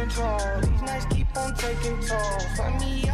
control. These nights keep on taking tolls. Find me